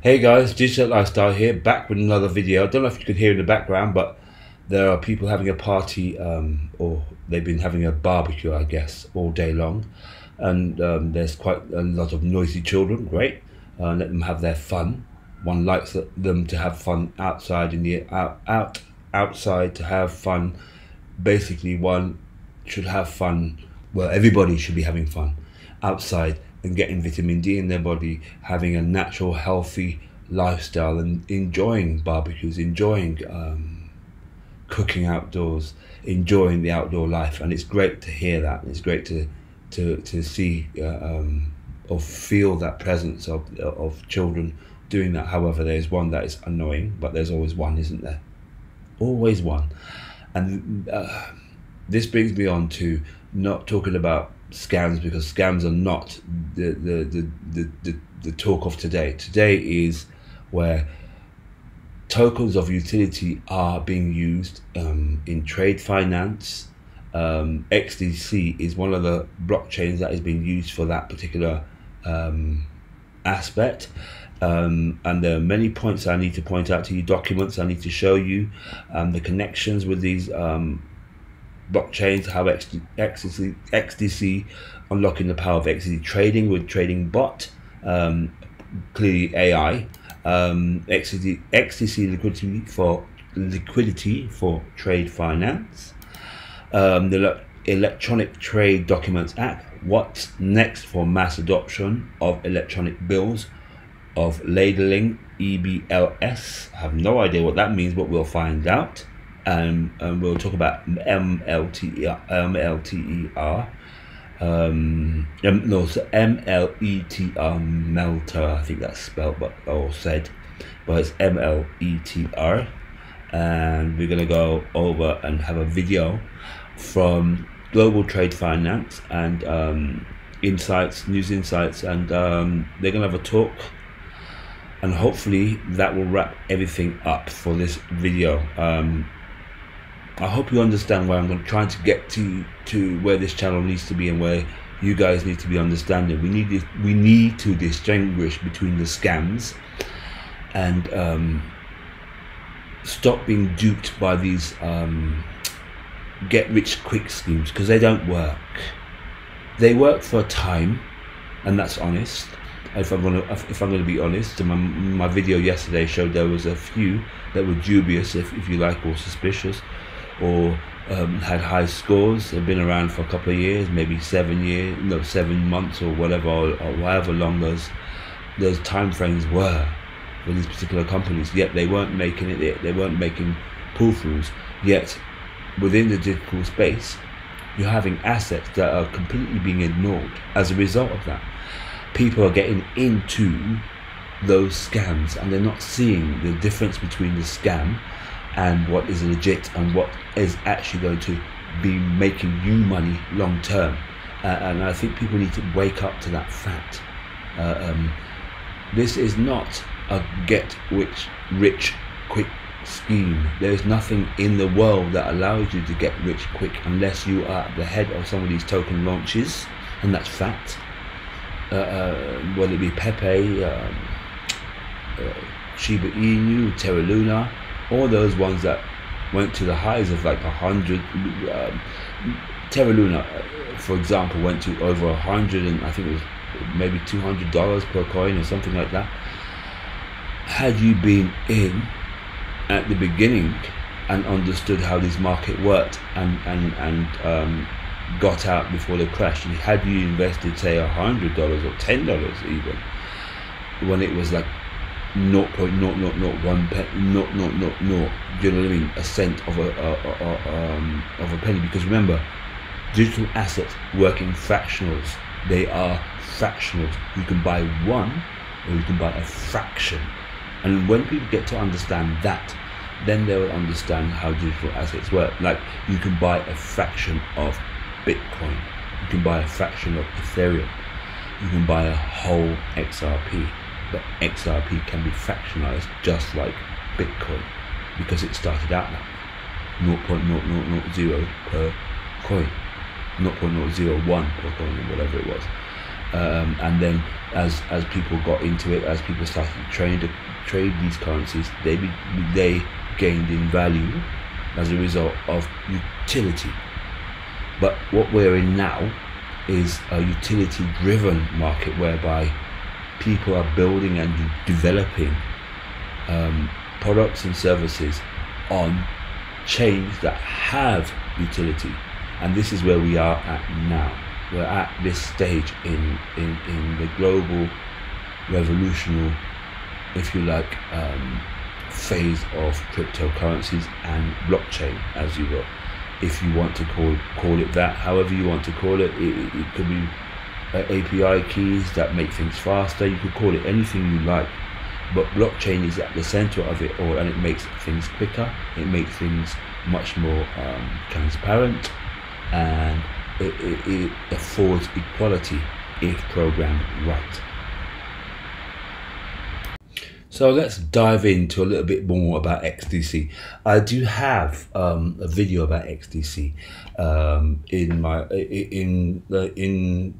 Hey guys, Digital Lifestyle here, back with another video. I don't know if you can hear in the background, but there are people having a party, um, or they've been having a barbecue, I guess, all day long. And um, there's quite a lot of noisy children, great. Uh, let them have their fun. One likes them to have fun outside in the out, out outside to have fun. Basically, one should have fun. Well, everybody should be having fun outside and getting vitamin D in their body, having a natural, healthy lifestyle, and enjoying barbecues, enjoying um, cooking outdoors, enjoying the outdoor life. And it's great to hear that. It's great to to to see uh, um, or feel that presence of of children doing that. However, there's one that is annoying, but there's always one, isn't there? Always one. And uh, this brings me on to not talking about scams because scams are not the the, the, the, the, the talk of today. Today is where tokens of utility are being used um, in trade finance. Um, XDC is one of the blockchains that is being used for that particular um, aspect. Um, and there are many points I need to point out to you, documents I need to show you, um, the connections with these um, blockchains, how XDC, XDC unlocking the power of XDC trading with trading bot, um, clearly AI, um, XDC, XDC liquidity for liquidity for trade finance, um, the Electronic Trade Documents Act. What's next for mass adoption of electronic bills of ladling EBLS? I have no idea what that means, but we'll find out and, and we'll talk about MLTER, MLTER um, no, so M-L-E-T-R, Melter, I think that's spelled but or said, but it's M-L-E-T-R, and we're gonna go over and have a video from Global Trade Finance and um, Insights, News Insights, and um, they're gonna have a talk, and hopefully that will wrap everything up for this video. Um, I hope you understand where I'm trying to get to to where this channel needs to be and where you guys need to be understanding. We need we need to distinguish between the scams and um, stop being duped by these um, get rich quick schemes because they don't work. They work for a time, and that's honest. If I'm gonna if I'm gonna be honest, my my video yesterday showed there was a few that were dubious, if, if you like, or suspicious or um, had high scores. They've been around for a couple of years, maybe seven years, no, seven months or whatever, or, or however long those those time frames were for these particular companies. Yet they weren't making it. They weren't making pull throughs. Yet within the digital space, you're having assets that are completely being ignored as a result of that. People are getting into those scams and they're not seeing the difference between the scam and what is legit and what is actually going to be making you money long term. Uh, and I think people need to wake up to that fact. Uh, um, this is not a get rich, rich quick scheme. There is nothing in the world that allows you to get rich quick unless you are at the head of some of these token launches, and that's fact. Uh, uh whether it be Pepe, um, uh, Shiba Inu, Terra Luna, all those ones that went to the highs of like a hundred. Um, Terra Luna, for example, went to over a hundred and I think it was maybe two hundred dollars per coin or something like that. Had you been in at the beginning and understood how this market worked and and and um, got out before the crash, and had you invested say a hundred dollars or ten dollars even when it was like 0.0001 pen, not not not not. Do you know what I mean? A cent of a, a, a, um, of a penny. Because remember, digital assets work in fractionals. They are fractionals. You can buy one, or you can buy a fraction. And when people get to understand that, then they will understand how digital assets work. Like you can buy a fraction of Bitcoin. You can buy a fraction of Ethereum. You can buy a whole XRP but XRP can be fractionalized just like Bitcoin because it started out at 0.0000 per coin, 0.001 per coin, or whatever it was. Um, and then as as people got into it, as people started to trade trade these currencies, they be, they gained in value as a result of utility. But what we're in now is a utility driven market whereby people are building and developing um, products and services on chains that have utility. And this is where we are at now. We're at this stage in, in, in the global revolutionary, if you like, um, phase of cryptocurrencies and blockchain, as you will, if you want to call call it that. However you want to call it, it, it could be uh, API keys that make things faster. You could call it anything you like, but blockchain is at the center of it all, and it makes things quicker. It makes things much more um, transparent, and it, it, it affords equality if programmed right. So let's dive into a little bit more about XDC. I do have um, a video about XDC um, in my in in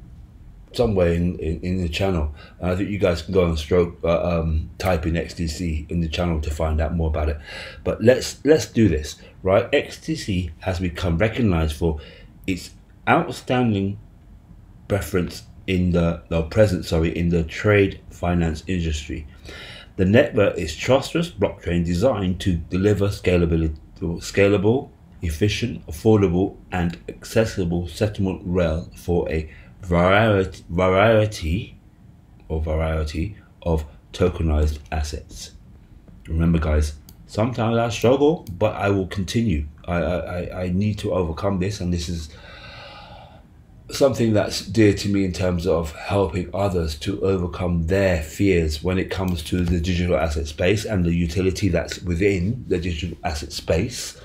somewhere in, in, in, the channel. And I think you guys can go and stroke uh, um, type in XDC in the channel to find out more about it. But let's let's do this right. XDC has become recognized for its outstanding preference in the no presence sorry in the trade finance industry the network is trustless blockchain designed to deliver scalability, scalable, efficient, affordable, and accessible settlement rail for a variety, variety or variety of tokenized assets. Remember, guys, sometimes I struggle, but I will continue. I, I, I need to overcome this, and this is something that's dear to me in terms of helping others to overcome their fears when it comes to the digital asset space and the utility that's within the digital asset space.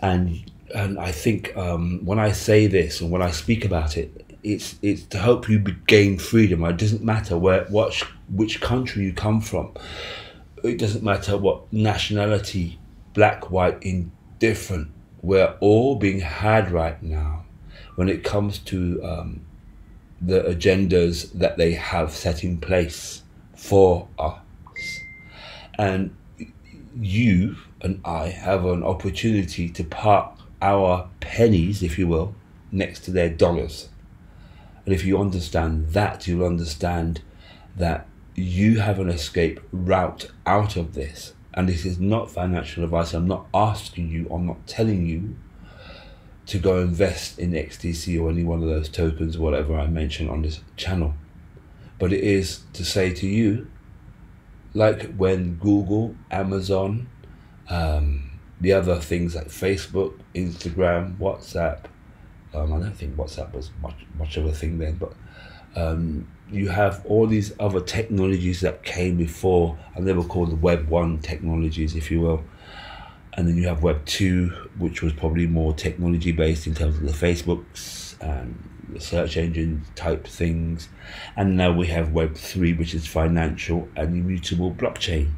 And and I think um, when I say this and when I speak about it, it's it's to help you gain freedom. It doesn't matter where what which country you come from. It doesn't matter what nationality, black, white, indifferent. We're all being had right now when it comes to um, the agendas that they have set in place for us. And you and I have an opportunity to park our pennies, if you will, next to their dollars. And if you understand that, you'll understand that you have an escape route out of this. And this is not financial advice. I'm not asking you, I'm not telling you to go invest in XDC or any one of those tokens, whatever I mentioned on this channel. But it is to say to you, like when Google, Amazon, um, the other things like Facebook, Instagram, WhatsApp, um, I don't think WhatsApp was much much of a thing then, but um, you have all these other technologies that came before, and they were called the Web One technologies, if you will and then you have Web 2, which was probably more technology based in terms of the Facebooks and the search engine type things. And now we have Web 3, which is financial and immutable blockchain.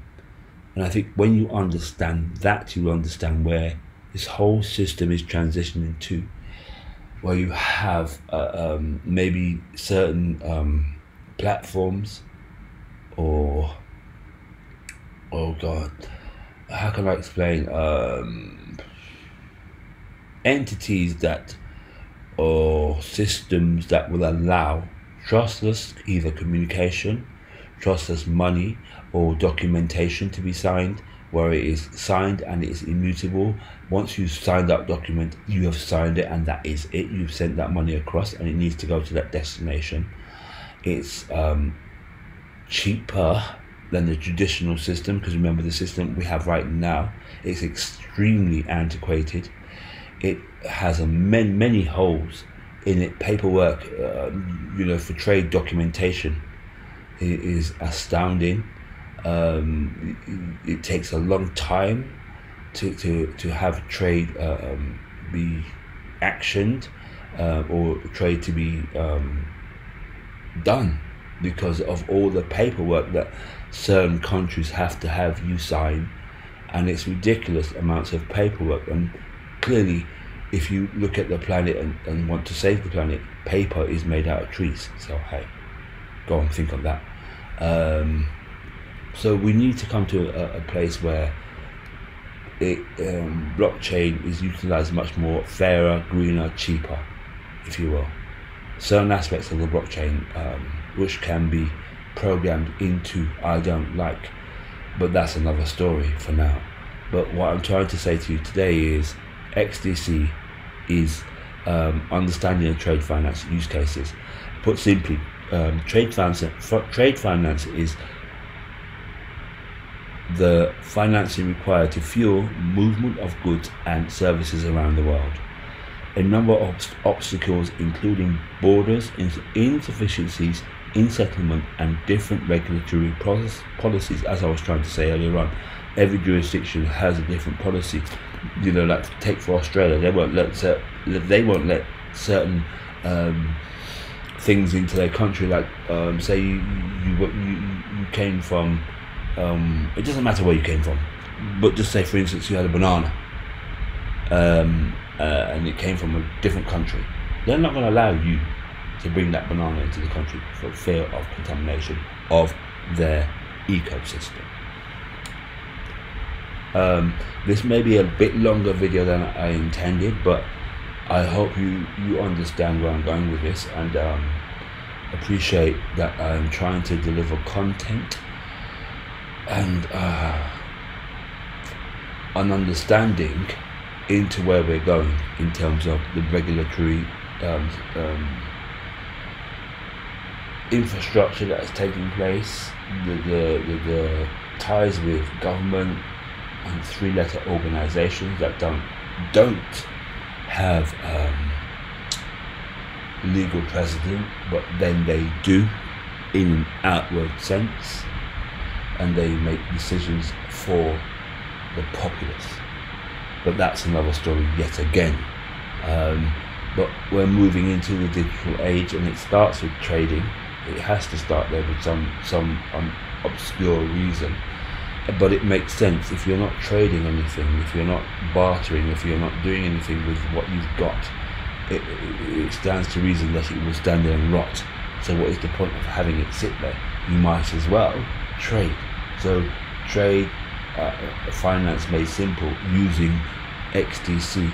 And I think when you understand that, you understand where this whole system is transitioning to, where you have uh, um, maybe certain um, platforms or, oh God, how can I explain um, entities that or systems that will allow trustless either communication, trustless money, or documentation to be signed, where it is signed and it is immutable. Once you sign that document, you have signed it and that is it. You've sent that money across and it needs to go to that destination. It's um, cheaper than the traditional system because remember the system we have right now is extremely antiquated it has a many many holes in it paperwork uh, you know for trade documentation it is astounding um, it, it, takes a long time to, to, to have trade uh, um, be actioned uh, or trade to be um, done because of all the paperwork that certain countries have to have you sign, and it's ridiculous amounts of paperwork. And clearly, if you look at the planet and, and want to save the planet, paper is made out of trees. So hey, go and think on that. So we need to come to a, a place where it, um, blockchain is utilized much more fairer, greener, cheaper, if you will. Certain aspects of the blockchain um, which can be programmed into I don't like, but that's another story for now. But what I'm trying to say to you today is XDC is um, understanding trade finance use cases. Put simply, um, trade finance trade finance is the financing required to fuel movement of goods and services around the world. A number of obstacles, including borders, insufficiencies in settlement, and different regulatory policies, as I was trying to say earlier on. Every jurisdiction has a different policy. You know, like take for Australia, they won't let they won't let certain um, things into their country. Like, um, say you, you you came from um, it doesn't matter where you came from, but just say, for instance, you had a banana um, uh, and it came from a different country. They're not going to allow you to bring that banana into the country for fear of contamination of their ecosystem. Um, this may be a bit longer video than I intended, but I hope you, you understand where I'm going with this and um, appreciate that I'm trying to deliver content and uh, an understanding into where we're going in terms of the regulatory um, um, infrastructure that is taking place, the, the, the, the ties with government and three-letter organisations that don't don't have um, legal precedent, but then they do in an outward sense and they make decisions for the populace. But that's another story yet again. Um, but we're moving into the digital age, and it starts with trading. It has to start there with some some um, obscure reason. But it makes sense if you're not trading anything, if you're not bartering, if you're not doing anything with what you've got. It, it, it stands to reason that it will stand there and rot. So what is the point of having it sit there? You might as well trade. So trade uh, finance made simple using XDC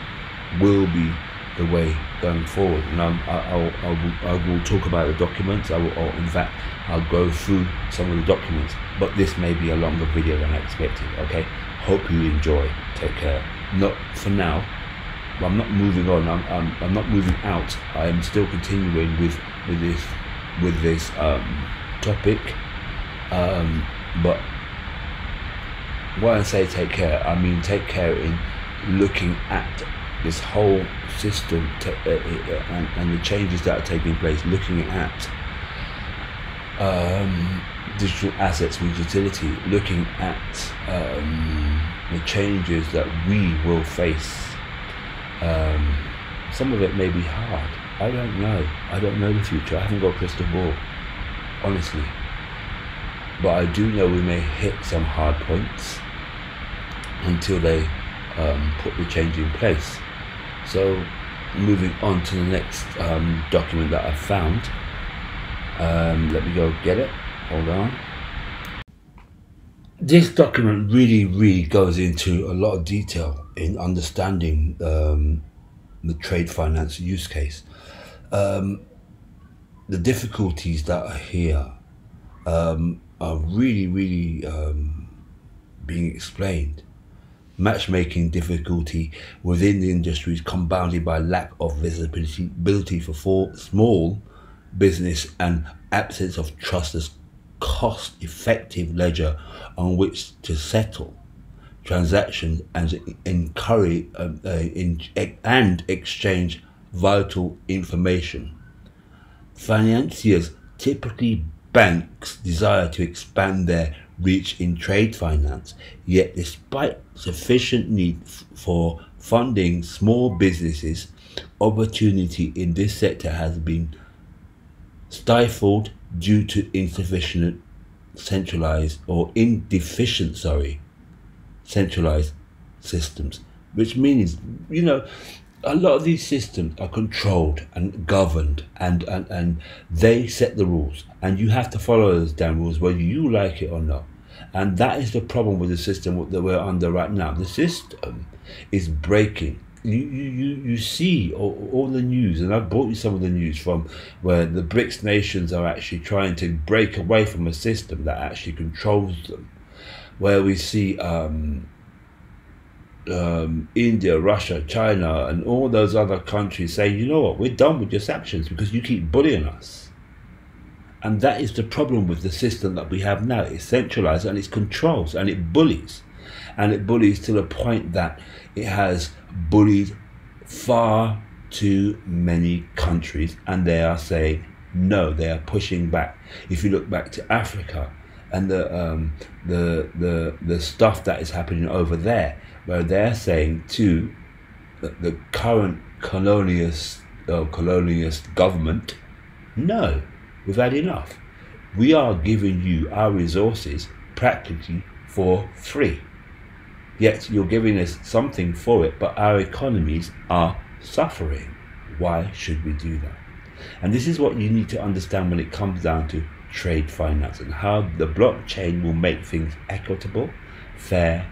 will be the way going forward. And I'm, I, will I, will, talk about the documents. I will, or in fact, I'll go through some of the documents. But this may be a longer video than I expected. Okay. Hope you enjoy. Take care. Not for now. I'm not moving on. I'm, I'm, I'm not moving out. I am still continuing with with this with this um, topic. Um, but when I say take care, I mean take care in looking at this whole system to, uh, uh, and, and, the changes that are taking place, looking at um, digital assets with utility, looking at um, the changes that we will face. Um, some of it may be hard. I don't know. I don't know the future. I haven't got a crystal ball, honestly. But I do know we may hit some hard points until they um, put the change in place. So, moving on to the next um, document that I found. Um, let me go get it. Hold on. This document really, really goes into a lot of detail in understanding um, the trade finance use case. Um, the difficulties that are here um, are really, really being explained matchmaking difficulty within the industry is compounded by lack of visibility for small business and absence of trusted cost-effective ledger on which to settle transactions and encourage um, uh, in, and exchange vital information. Financiers, typically banks, desire to expand their reach in trade finance. Yet, despite sufficient need for funding small businesses, opportunity in this sector has been stifled due to insufficient centralized or indeficient, sorry, centralized systems. Which means, you know, a lot of these systems are controlled and governed and, and, and they set the rules. And you have to follow those damn rules whether you like it or not. And that is the problem with the system that we're under right now. The system is breaking. You, you, you see all, all the news, and I've brought you some of the news from where the BRICS nations are actually trying to break away from a system that actually controls them. Where we see um, um, India, Russia, China, and all those other countries saying, you know what, we're done with your sanctions because you keep bullying us. And that is the problem with the system that we have now. It's centralized and it controls and it bullies. And it bullies to the point that it has bullied far too many countries and they are saying no, they are pushing back. If you look back to Africa and the um, the the the stuff that is happening over there, where they're saying to the, current colonialist uh, colonialist government, no, we've had enough. We are giving you our resources practically for free. Yet you're giving us something for it, but our economies are suffering. Why should we do that? And this is what you need to understand when it comes down to trade finance and how the blockchain will make things equitable, fair,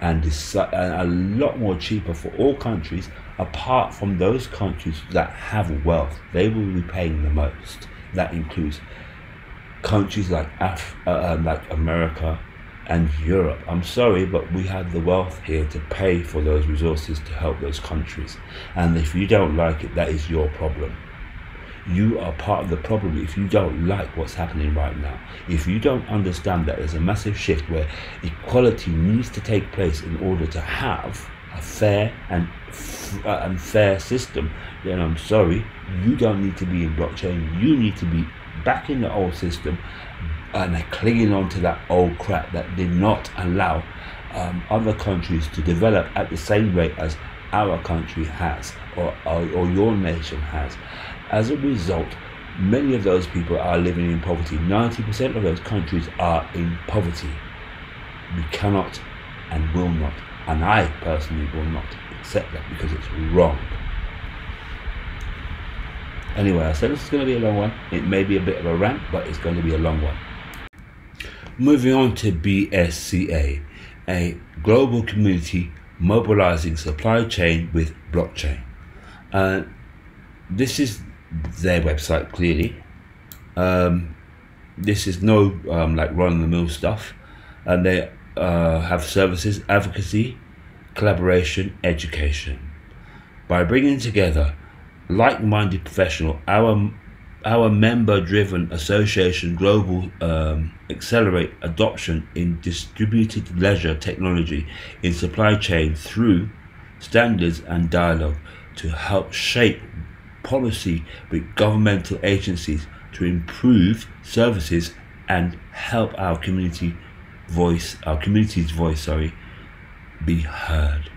and a lot more cheaper for all countries apart from those countries that have wealth. They will be paying the most. That includes countries like Af- uh, um, like America, and Europe. I'm sorry, but we have the wealth here to pay for those resources to help those countries. And if you don't like it, that is your problem. You are part of the problem if you don't like what's happening right now. If you don't understand that there's a massive shift where equality needs to take place in order to have a fair and uh, and fair system, then I'm sorry, you don't need to be in blockchain. You need to be back in the old system and clinging on to that old crap that did not allow um, other countries to develop at the same rate as our country has or, or, or your nation has. As a result, many of those people are living in poverty. 90% of those countries are in poverty. We cannot and will not, and I personally will not accept that because it's wrong. Anyway, I said this is going to be a long one. It may be a bit of a rant, but it's going to be a long one. Moving on to BSCA, a global community mobilizing supply chain with blockchain. Uh, this is their website clearly. Um, this is no um, like run the mill stuff, and they uh, have services, advocacy, collaboration, education. By bringing together like minded professional, our our member driven association global um, accelerate adoption in distributed ledger technology in supply chain through standards and dialogue to help shape policy with governmental agencies to improve services and help our community voice our community's voice sorry be heard.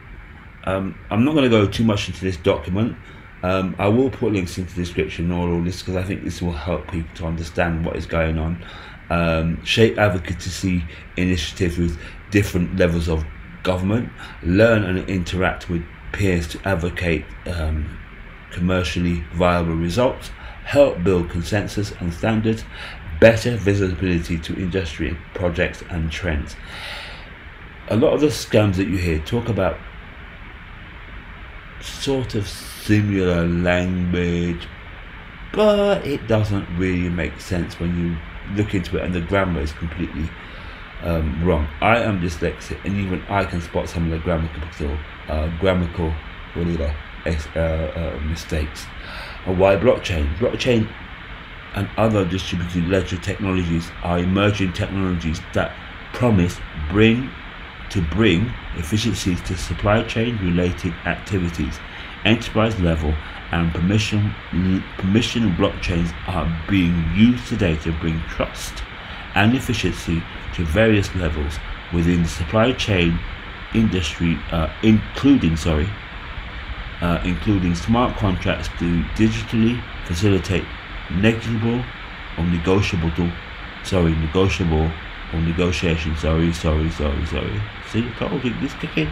Um, i'm not going to go too much into this document. Um, I will put links into the description or all this because I think this will help people to understand what is going on. Um, shape advocacy initiatives with different levels of government, learn and interact with peers to advocate um, commercially viable results, help build consensus and standards, better visibility to industry projects and trends. A lot of the scams that you hear talk about sort of similar language, but it doesn't really make sense when you look into it and the grammar is completely um, wrong. I am dyslexic and even I can spot some of the grammatical, uh, grammatical what are uh, uh, mistakes. And why blockchain? Blockchain and other distributed ledger technologies are emerging technologies that promise bring to bring efficiencies to supply chain related activities enterprise level and permission, permission blockchains are being used today to bring trust and efficiency to various levels within the supply chain industry, uh, including sorry, uh, including smart contracts to digitally facilitate negligible or negotiable, sorry, negotiable or negotiation. Sorry, sorry, sorry, sorry. See, I told you this kicking.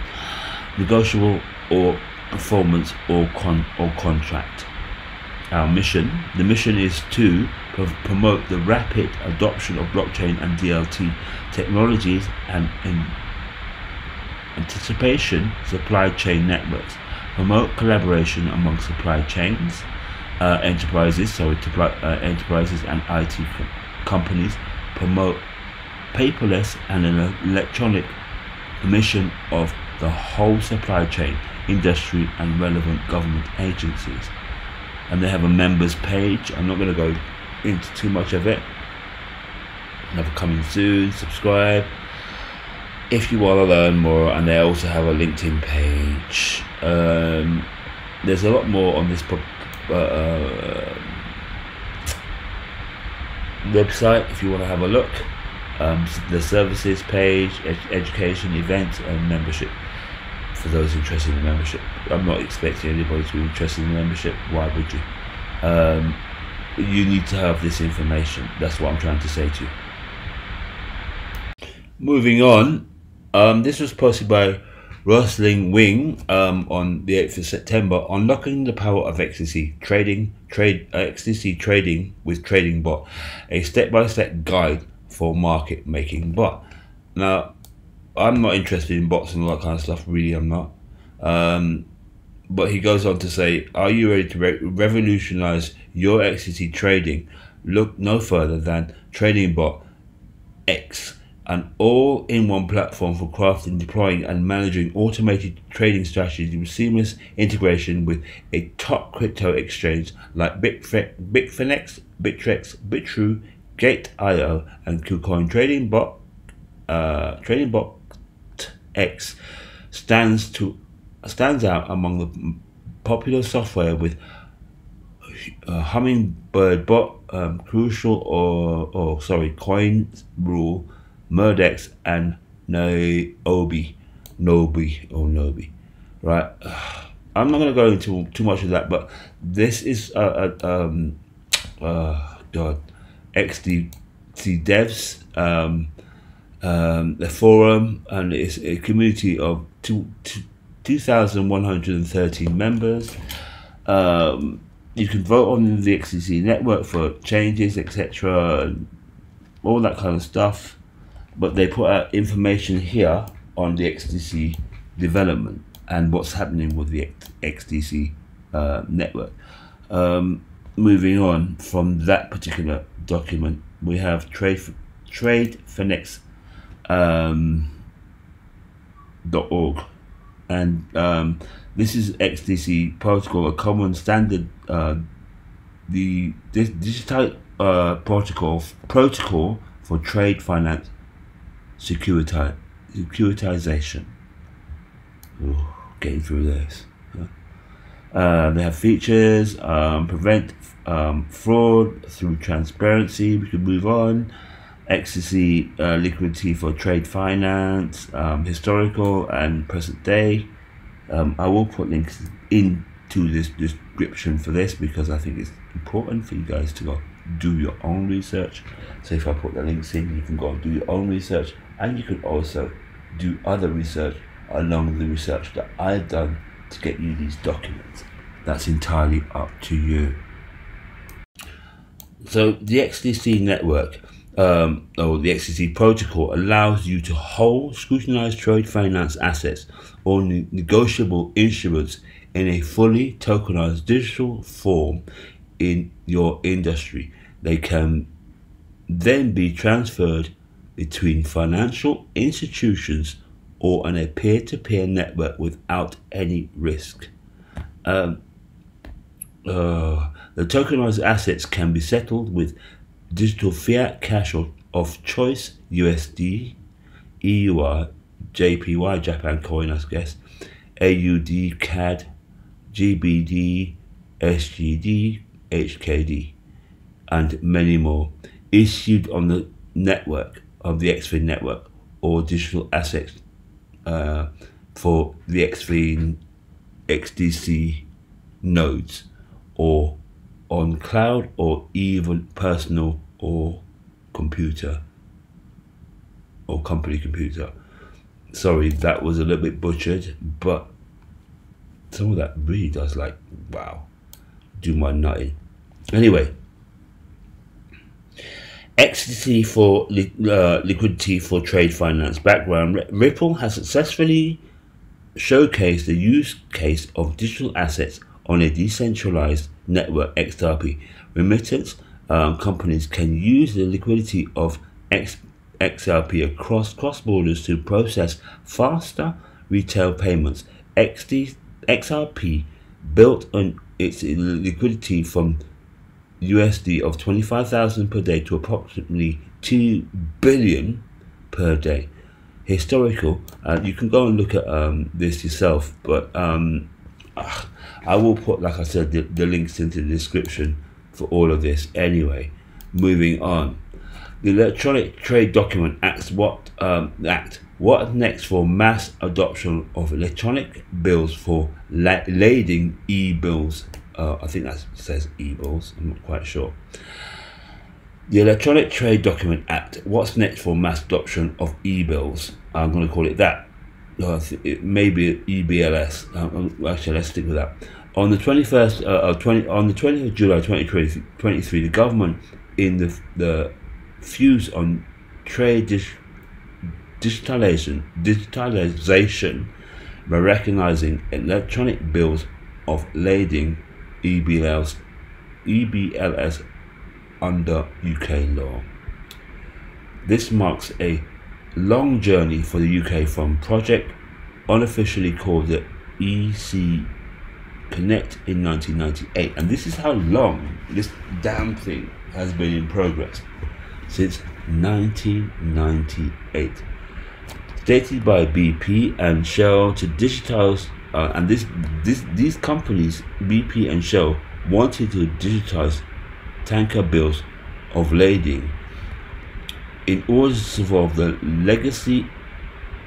Negotiable or performance or con or contract. Our mission, the mission is to promote the rapid adoption of blockchain and DLT technologies and in anticipation supply chain networks, promote collaboration among supply chains, uh, enterprises, supply, uh, enterprises and IT companies, promote paperless and an electronic emission of the whole supply chain, industry and relevant government agencies. And they have a members page. I'm not going to go into too much of it. Another coming soon. Subscribe if you want to learn more. And they also have a LinkedIn page. Um, there's a lot more on this uh, website if you want to have a look. Um, the services page, ed education, events, and membership for those interested in membership. I'm not expecting anybody to be interested in membership. Why would you? Um, you need to have this information. That's what I'm trying to say to you. Moving on, um, this was posted by Rosling Wing um, on the 8th of September, unlocking the power of XDC trading, trade uh, XDC trading with Trading Bot, a step-by-step guide for market making bot. Now, I'm not interested in bots and all that kind of stuff. Really, I'm not. Um, but he goes on to say, "Are you ready to re revolutionize your XDC trading? Look no further than Trading Bot X." An all-in-one platform for crafting, deploying, and managing automated trading strategies with seamless integration with a top crypto exchange like Bitfinex, Bittrex, Bitrue, Gate.io, and KuCoin. Trading Bot, uh, Trading Bot X stands to stands out among the popular software with uh, Hummingbird Bot, um, Crucial, or, or sorry, Coin Rule Murdex and Nobi, Nobi or Nobi, right? I'm not going to go into too much of that, but this is uh, uh, um, uh, God, XDC devs, um, um, the forum, and it's a community of two, two, 2,113 members. Um, you can vote on the XDC network for changes, etc., all that kind of stuff but they put out information here on the XDC development and what's happening with the XDC uh, network. Um, moving on from that particular document, we have trade tradefinex um, .org and um, this is XDC protocol, a common standard. Uh, the this digital uh, protocol protocol for trade finance securiti securitization. Ooh, getting through this. Uh, they have features, um, prevent um, fraud through transparency. We can move on. XDC uh, liquidity for trade finance, um, historical and present day. Um, I will put links into this description for this because I think it's important for you guys to go do your own research. So if I put the links in, you can go and do your own research and you can also do other research along the research that I've done to get you these documents. That's entirely up to you. So the XDC network um, or the XDC protocol allows you to hold scrutinized trade finance assets or ne negotiable instruments in a fully tokenized digital form in your industry. They can then be transferred between financial institutions or on a peer-to-peer network without any risk. Um, uh, the tokenized assets can be settled with digital fiat cash of, of choice, USD, EUR, JPY, Japan coin, I guess, AUD, CAD, GBD, SGD, HKD, and many more, issued on the network of the XinFin network or digital assets uh, for the XinFin XDC nodes or on cloud or even personal or computer or company computer. Sorry, that was a little bit butchered, but some of that really does like wow, do my nutty. Anyway, XDC for uh, liquidity for trade finance background. Ripple has successfully showcased the use case of digital assets on a decentralized network XRP. Remittance um, companies can use the liquidity of X- XRP across cross borders to process faster retail payments. XD, XRP built on its liquidity from USD of 25,000 per day to approximately 2 billion per day. Historical, uh, you can go and look at um, this yourself, but um, I will put, like I said, the, the links into the description for all of this anyway. Moving on. The Electronic Trade Document Acts what um, Act. What next for mass adoption of electronic bills for la- lading e-bills? Uh, I think that says e-bills. I'm not quite sure. The Electronic Trade Document Act. What's next for mass adoption of e-bills? I'm going to call it that. Uh, it may be EBLS. Uh, actually, let's stick with that. On the 21st, uh, 20, on the 20th of July 2023, the government in the the fuse on trade dig- digitalization, digitalization by recognizing electronic bills of lading EBLS, EBLS under UK law. This marks a long journey for the UK from project unofficially called the EC Connect in 1998, and this is how long this damn thing has been in progress since 1998. Stated by BP and Shell to digitize, uh, and this, this, these companies, BP and Shell, wanted to digitize tanker bills of lading in order to solve the legacy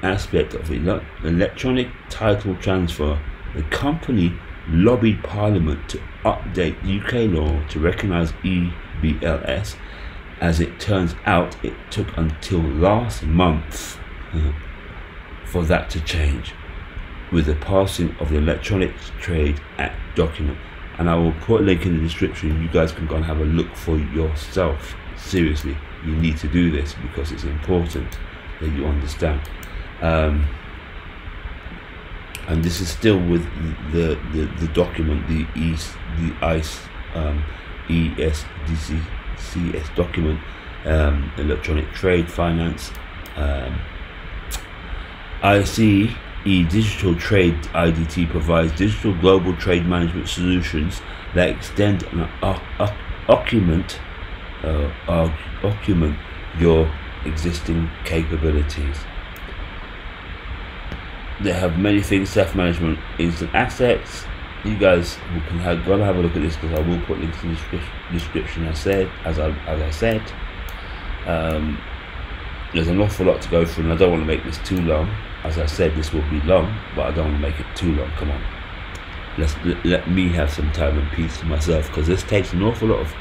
aspect of ele- electronic title transfer. The company lobbied Parliament to update UK law to recognise EBLS. As it turns out, it took until last month uh, for that to change with the passing of the Electronic Trade Act document. And I will put a link in the description. You guys can go and have a look for yourself. Seriously, you need to do this because it's important that you understand. Um, and this is still with the the, the document, the East, the ICE um, ESDC CS document, um, electronic trade finance. Um, ICE Digital Trade IDT provides digital global trade management solutions that extend and document uh, your existing capabilities. They have many things. Self management, instant assets. You guys can have, go and have a look at this because I will put links in the description. I said, as I as I said, um, there's an awful lot to go through, and I don't want to make this too long. As I said, this will be long, but I don't want to make it too long. Come on, let's let, me have some time and peace to myself because this takes an awful lot of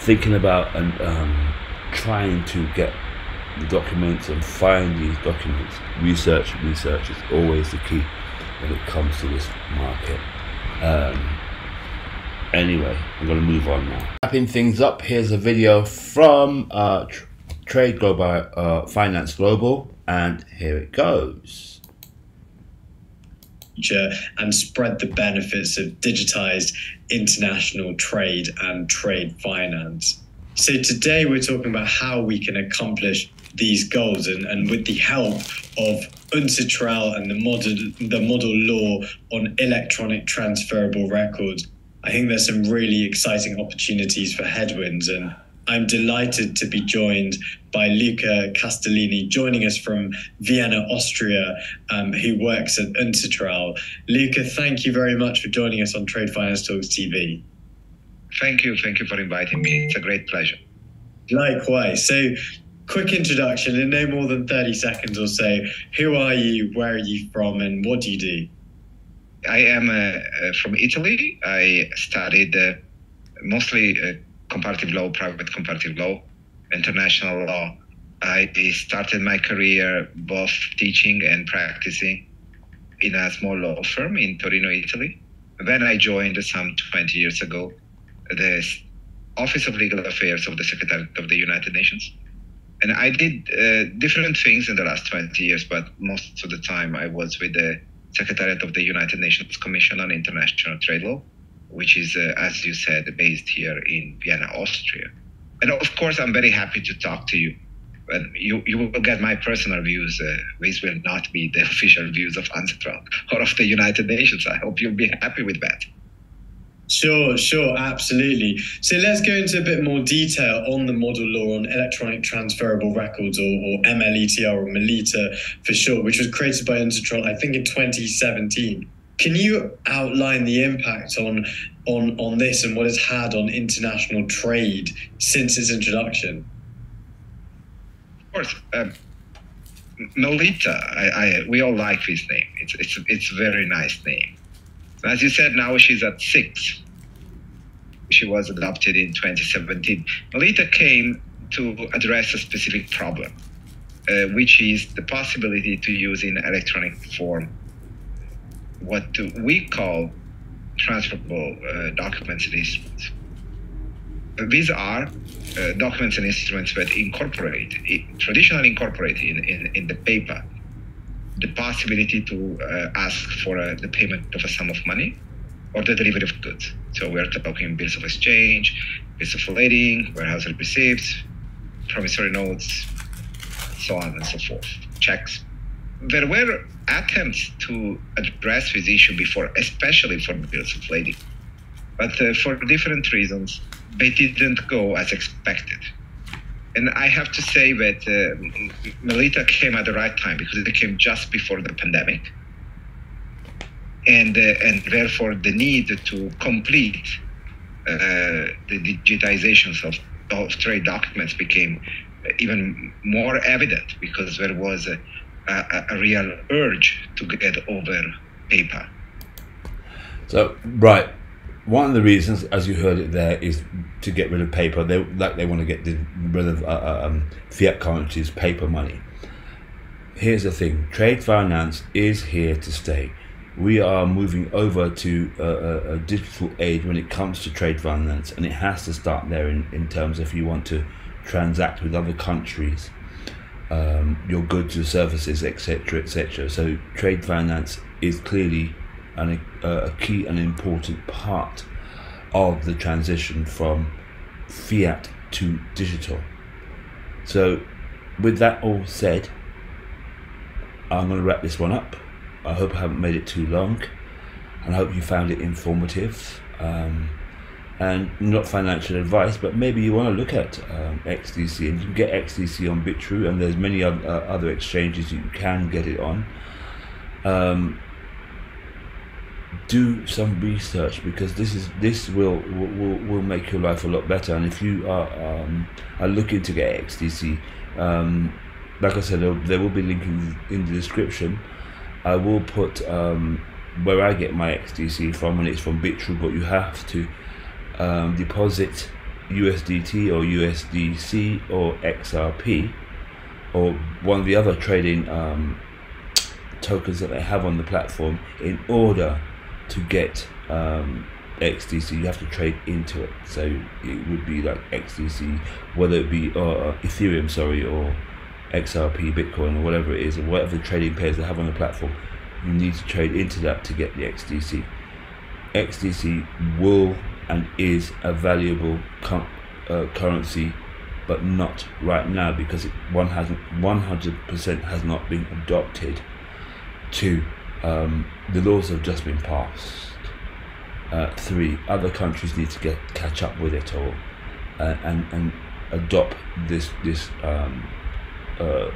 thinking about and um, trying to get the documents and find these documents. Research, research is always the key when it comes to this market. Um, anyway, I'm going to move on now. Wrapping things up, here's a video from uh, Trade Global, uh, Finance Global, and here it goes and spread the benefits of digitized international trade and trade finance. So, today we're talking about how we can accomplish these goals and, and with the help of UNCITRAL and the model, the model law on electronic transferable records, I think there's some really exciting opportunities for headwinds. And I'm delighted to be joined by Luca Castellani, joining us from Vienna, Austria, um, who works at UNCITRAL. Luca, thank you very much for joining us on Trade Finance Talks TV. Thank you. Thank you for inviting me. It's a great pleasure. Likewise. So, quick introduction in no more than 30 seconds or so. Who are you? Where are you from? And what do you do? I am uh, uh from Italy. I studied uh, mostly uh, comparative law, private comparative law, international law. I started my career both teaching and practicing in a small law firm in Torino, Italy. Then I joined some 20 years ago the Office of Legal Affairs of the Secretariat of the United Nations. And I did uh, different things in the last 20 years, but most of the time I was with the Secretariat of the United Nations Commission on International Trade Law, which is, uh, as you said, based here in Vienna, Austria. And of course, I'm very happy to talk to you. But you, you will get my personal views. Uh, these will not be the official views of UNCITRAL or of the United Nations. I hope you'll be happy with that. Sure, sure, absolutely. So let's go into a bit more detail on the model law on electronic transferable records, or, or MLETR, or MELITA for short, which was created by UNCITRAL, I think, in 2017. Can you outline the impact on on on this and what it's had on international trade since its introduction? Of course. Um, MELITA, I, I, we all like this name. It's, it's, it's a very nice name. As you said, now she's at six. She was adopted in 2017. MELITA came to address a specific problem, uh, which is the possibility to use in electronic form what we call transferable uh, documents and instruments. These are uh, documents and instruments that incorporate, traditionally incorporate in, in, in the paper the possibility to uh, ask for uh, the payment of a sum of money or the delivery of goods. So we're talking bills of exchange, bills of lading, warehouse receipts, promissory notes, so on and so forth, checks. There were attempts to address this issue before, especially for the bills of lading. But uh, for different reasons, they didn't go as expected and I have to say that uh, MELITA came at the right time because it came just before the pandemic, and uh, and therefore the need to complete uh, the digitizations of, of trade documents became even more evident because there was a, a, a real urge to get over paper. So right, one of the reasons, as you heard it there, is to get rid of paper. They like they want to get rid of uh, uh, um, fiat currencies, paper money. Here's the thing: trade finance is here to stay. We are moving over to a, a, digital age when it comes to trade finance, and it has to start there in, in terms if you want to transact with other countries, um, your goods, your services, etc., etc. So trade finance is clearly and a, a key and important part of the transition from fiat to digital. So, with that all said, I'm going to wrap this one up. I hope I haven't made it too long, and I hope you found it informative. Um, and not financial advice, but maybe you want to look at um, XDC, and you can get XDC on Bitrue, and there's many other, uh, other exchanges you can get it on. Um, do some research because this is this will will, will make your life a lot better and if you are um, are looking to get XDC um, like I said there will be link in, in the description I will put um, where I get my XDC from and it's from Bitrue but you have to um, deposit USDT or USDC or XRP or one of the other trading um, tokens that they have on the platform in order to get um, XDC, you have to trade into it. So it would be like XDC, whether it be uh, Ethereum, sorry, or XRP, Bitcoin, or whatever it is, or whatever the trading pairs they have on the platform. You need to trade into that to get the XDC. XDC will and is a valuable com- uh, currency, but not right now because it, one hasn't 100% has not been adopted to um, the laws have just been passed. Uh, three, other countries need to get catch up with it all, uh, and and adopt this this um, uh,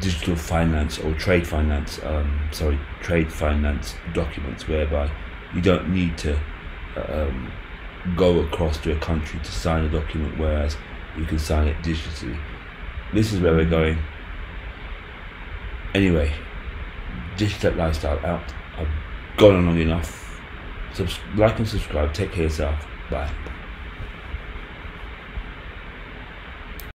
digital finance or trade finance. Um, sorry, trade finance documents whereby you don't need to um, go across to a country to sign a document, whereas you can sign it digitally. This is where we're going. Anyway, digital lifestyle out. I've gone on long enough. Subs- like and subscribe. Take care of yourself. Bye.